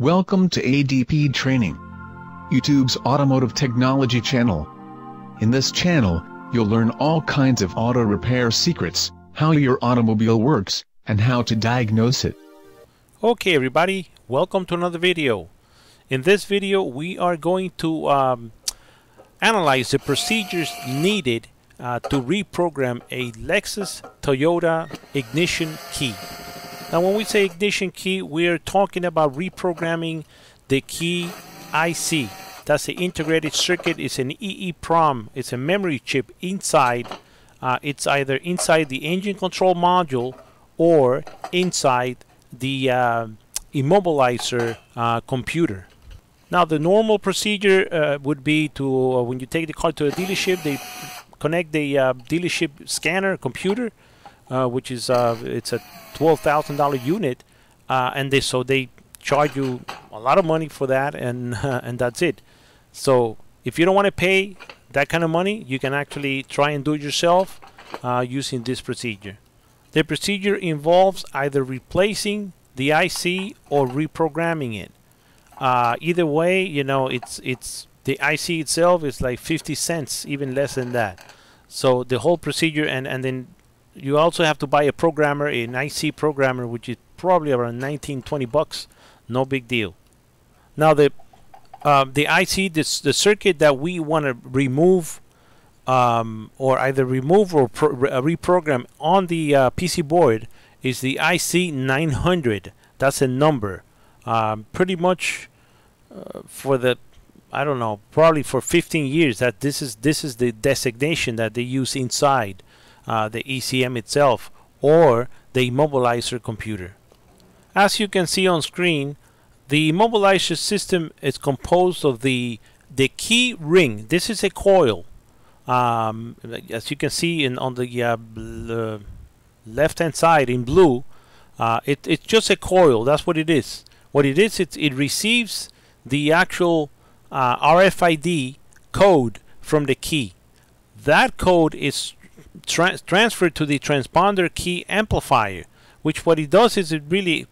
Welcome to ADP Training, YouTube's automotive technology channel. In this channel, you'll learn all kinds of auto repair secrets, how your automobile works, and how to diagnose it. Okay everybody, welcome to another video. In this video we are going to um, analyze the procedures needed uh, to reprogram a Lexus Toyota ignition key. Now when we say ignition key, we're talking about reprogramming the key IC. That's the integrated circuit. It's an EEPROM. It's a memory chip inside. Uh, it's either inside the engine control module or inside the uh, immobilizer uh, computer. Now the normal procedure uh, would be to, uh, when you take the car to a dealership, they connect the uh, dealership scanner computer uh, which is uh, it's a twelve thousand dollar unit, uh, and they so they charge you a lot of money for that, and and that's it. So if you don't want to pay that kind of money, you can actually try and do it yourself uh, using this procedure. The procedure involves either replacing the IC or reprogramming it. Uh, either way, you know, it's it's the IC itself is like 50 cents, even less than that. So the whole procedure, and and then you also have to buy a programmer, an IC programmer, which is probably around 19, 20 bucks. No big deal. Now the uh, the IC, this, the circuit that we want to remove um, or either remove or uh, reprogram on the uh, PC board is the IC 900. That's a number. Um, pretty much uh, for the I don't know, probably for 15 years that this is this is the designation that they use inside uh, the ECM itself or the immobilizer computer. As you can see on screen, the immobilizer system is composed of the the key ring. This is a coil. Um, as you can see in on the uh, left hand side in blue, uh, it, it's just a coil. That's what it is. What it is, it, it receives the actual uh, RFID code from the key. That code is tra transferred to the transponder key amplifier which what it does is it really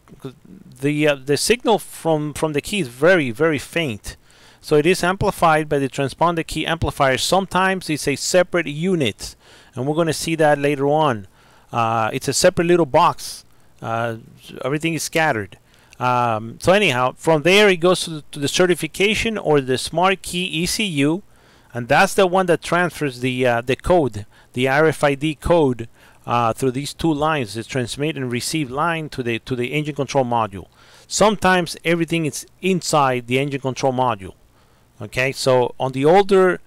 the uh, the signal from from the key is very very faint. So it is amplified by the transponder key amplifier. Sometimes it's a separate unit and we're going to see that later on. Uh, it's a separate little box. Uh, everything is scattered. Um, so anyhow from there it goes to the, to the certification or the smart key ECU and that's the one that transfers the uh, the code the RFID code uh, through these two lines, the transmit and receive line to the to the engine control module. Sometimes everything is inside the engine control module. Okay, so on the older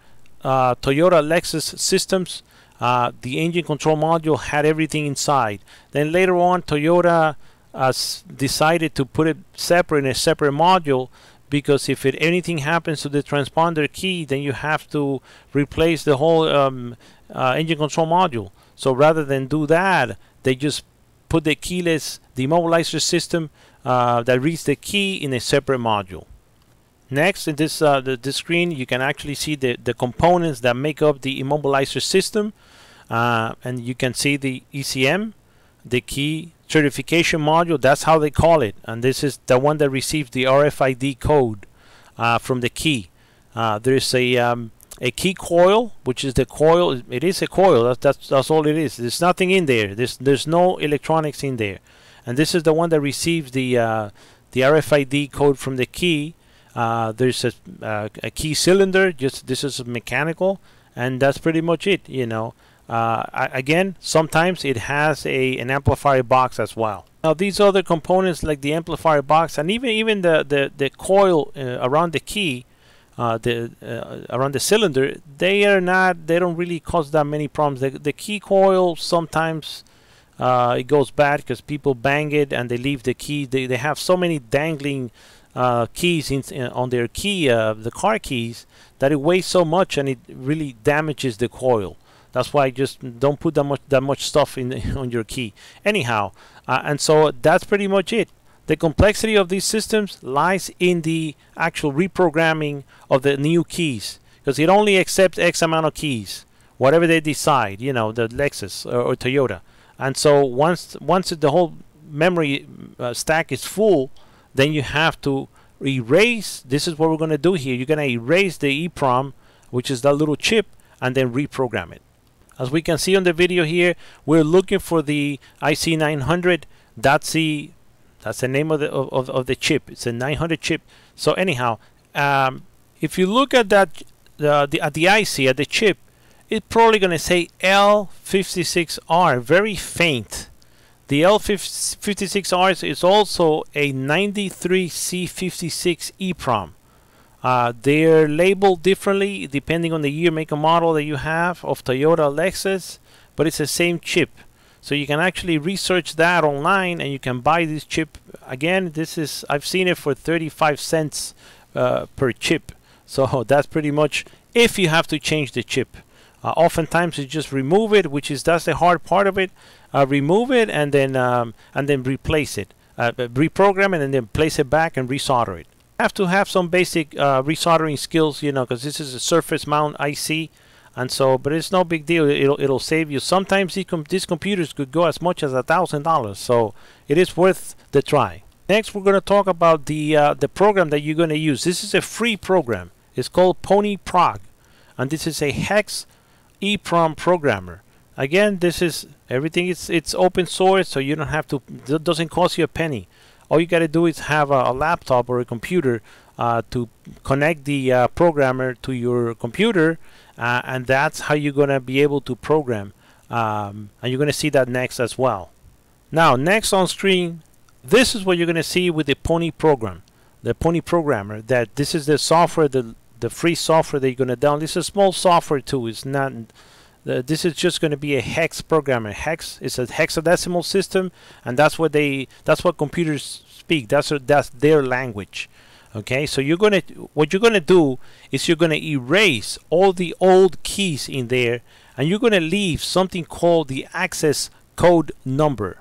uh, Toyota Lexus systems, uh, the engine control module had everything inside. Then later on, Toyota uh, decided to put it separate in a separate module because if it, anything happens to the transponder key, then you have to replace the whole um, uh, engine control module. So rather than do that, they just put the keyless demobilizer system uh, that reads the key in a separate module. Next, in this uh, the, screen, you can actually see the, the components that make up the immobilizer system. Uh, and you can see the ECM, the key certification module, that's how they call it. And this is the one that receives the RFID code uh, from the key. Uh, there's a um, a key coil, which is the coil. It is a coil. That's that's, that's all it is. There's nothing in there. There's there's no electronics in there, and this is the one that receives the uh, the RFID code from the key. Uh, there's a, uh, a key cylinder. Just this is mechanical, and that's pretty much it. You know. Uh, again, sometimes it has a an amplifier box as well. Now these other components like the amplifier box and even even the the, the coil uh, around the key uh, the uh, around the cylinder, they are not. They don't really cause that many problems. The, the key coil sometimes uh, it goes bad because people bang it and they leave the key. They they have so many dangling uh, keys in, on their key, uh, the car keys, that it weighs so much and it really damages the coil. That's why just don't put that much that much stuff in on your key. Anyhow, uh, and so that's pretty much it. The complexity of these systems lies in the actual reprogramming of the new keys because it only accepts X amount of keys, whatever they decide, you know, the Lexus or, or Toyota. And so once once the whole memory uh, stack is full, then you have to erase this is what we're going to do here you're going to erase the EEPROM which is that little chip and then reprogram it as we can see on the video here we're looking for the IC900 that's the that's the name of the of, of the chip. It's a 900 chip. So anyhow um, if you look at that the at the IC at the chip it's probably going to say L56R very faint. The L56R is also a 93C56 EEPROM. Uh, they're labeled differently depending on the year, make, and model that you have of Toyota, Lexus, but it's the same chip. So you can actually research that online and you can buy this chip. Again, this is I've seen it for 35 cents uh, per chip. So that's pretty much if you have to change the chip. Uh, oftentimes you just remove it, which is that's the hard part of it. Uh, remove it and then um, and then replace it, uh, reprogram it and then place it back and resolder it. Have to have some basic uh, resoldering skills, you know, because this is a surface mount IC, and so but it's no big deal. It'll it'll save you. Sometimes these, com these computers could go as much as a thousand dollars, so it is worth the try. Next, we're going to talk about the uh, the program that you're going to use. This is a free program. It's called PonyProg, and this is a hex EEPROM programmer. Again, this is everything. It's it's open source, so you don't have to. It doesn't cost you a penny. All you got to do is have a, a, laptop or a computer uh, to connect the uh, programmer to your computer, uh, and that's how you're gonna be able to program. Um, and you're gonna see that next as well. Now, next on screen, this is what you're gonna see with the Pony program, the Pony programmer. That this is the software, the the free software that you're going to download. This is a small software too. It's not. Uh, this is just going to be a hex programmer. Hex is a hexadecimal system, and that's what they. That's what computers speak. That's a, that's their language. Okay, so you're gonna what you're gonna do is you're gonna erase all the old keys in there, and you're gonna leave something called the access code number.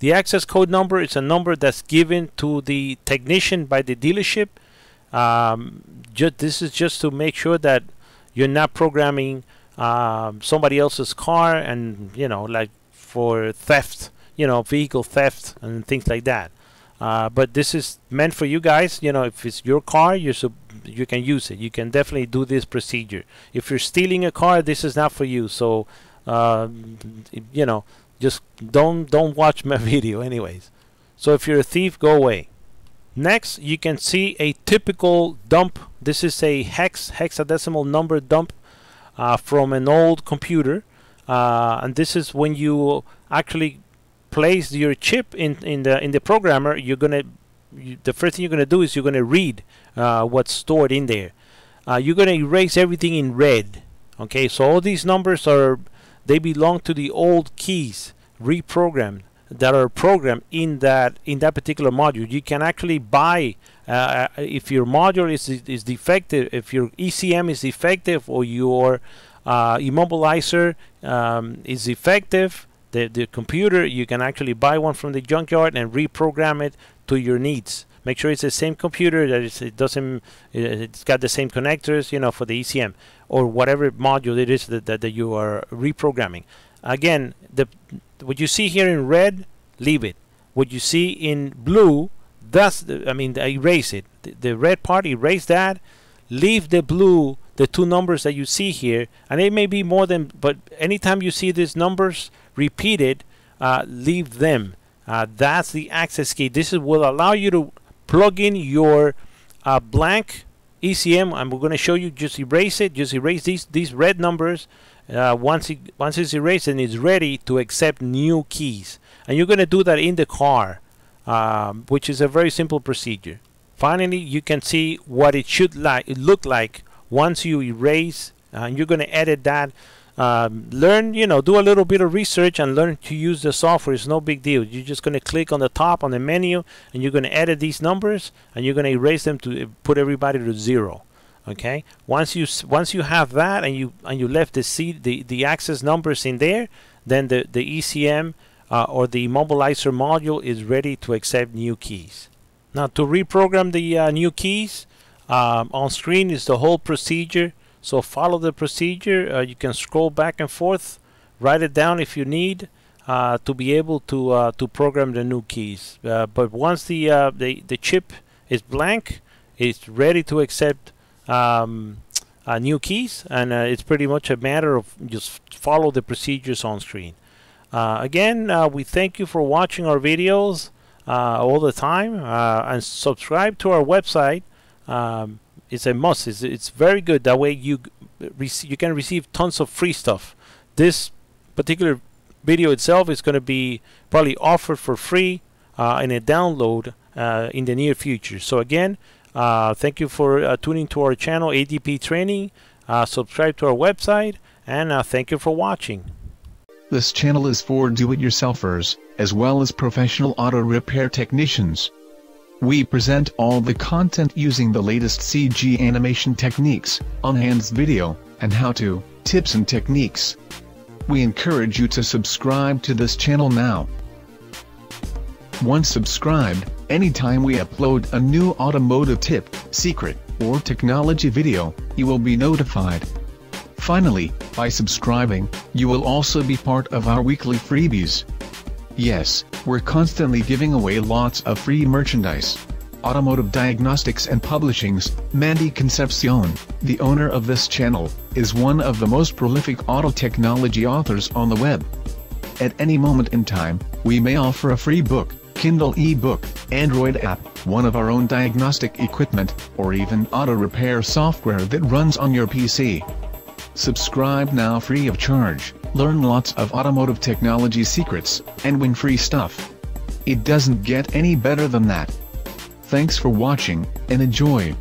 The access code number is a number that's given to the technician by the dealership. Um, just this is just to make sure that you're not programming um, somebody else's car and you know like for theft you know vehicle theft and things like that. Uh, but this is meant for you guys you know if it's your car you sub you can use it. You can definitely do this procedure. If you're stealing a car this is not for you. So uh, you know just don't don't watch my video anyways. So if you're a thief go away. Next, you can see a typical dump. This is a hex hexadecimal number dump uh, from an old computer, uh, and this is when you actually place your chip in in the in the programmer. You're gonna you, the first thing you're gonna do is you're gonna read uh, what's stored in there. Uh, you're gonna erase everything in red. Okay, so all these numbers are they belong to the old keys reprogrammed that are programmed in that in that particular module. You can actually buy uh, uh if your module is is defective, if your ECM is defective, or your uh, immobilizer um, is defective. The, the computer you can actually buy one from the junkyard and reprogram it to your needs make sure it's the same computer that it doesn't it's got the same connectors you know for the ECM or whatever module it is that, that, that you are reprogramming again the what you see here in red, leave it. What you see in blue, that's the, I mean, erase it. The, the red part, erase that. Leave the blue, the two numbers that you see here, and it may be more than, but anytime you see these numbers repeated, uh, leave them. Uh, that's the access key. This is, will allow you to plug in your uh, blank ECM, and we're going to show you. Just erase it. Just erase these these red numbers uh, once it once it's erased and it's ready to accept new keys. And you're going to do that in the car um, which is a very simple procedure. Finally you can see what it should like look like once you erase uh, and you're going to edit that. Um, learn you know do a little bit of research and learn to use the software. It's no big deal. You're just going to click on the top on the menu and you're going to edit these numbers and you're going to erase them to put everybody to zero okay? Once you once you have that and you and you left the C, the the access numbers in there then the the ECM uh, or the immobilizer module is ready to accept new keys. Now to reprogram the uh, new keys um, on screen is the whole procedure. So follow the procedure. Uh, you can scroll back and forth. Write it down if you need uh, to be able to uh, to program the new keys. Uh, but once the the the chip is blank. It's ready to accept um, uh, new keys, and uh, it's pretty much a matter of just follow the procedures on screen. Uh, again, uh, we thank you for watching our videos uh, all the time, uh, and subscribe to our website. Um, it's a must. It's, it's very good. That way you you can receive tons of free stuff. This particular video itself is going to be probably offered for free in a download in the near future. So again, uh, thank you for uh, tuning to our channel, ADP Training. Uh, subscribe to our website, and uh, thank you for watching. This channel is for do-it-yourselfers, as well as professional auto repair technicians. We present all the content using the latest CG animation techniques, on-hands video, and how-to, tips and techniques. We encourage you to subscribe to this channel now. Once subscribed, anytime we upload a new automotive tip, secret, or technology video, you will be notified. Finally, by subscribing, you will also be part of our weekly freebies. Yes, we're constantly giving away lots of free merchandise. Automotive Diagnostics and Publishing's, Mandy Concepcion, the owner of this channel, is one of the most prolific auto technology authors on the web. At any moment in time, we may offer a free book, Kindle e-book, Android app, one of our own diagnostic equipment, or even auto repair software that runs on your PC. Subscribe now free of charge, learn lots of automotive technology secrets, and win free stuff. It doesn't get any better than that. Thanks for watching, and enjoy.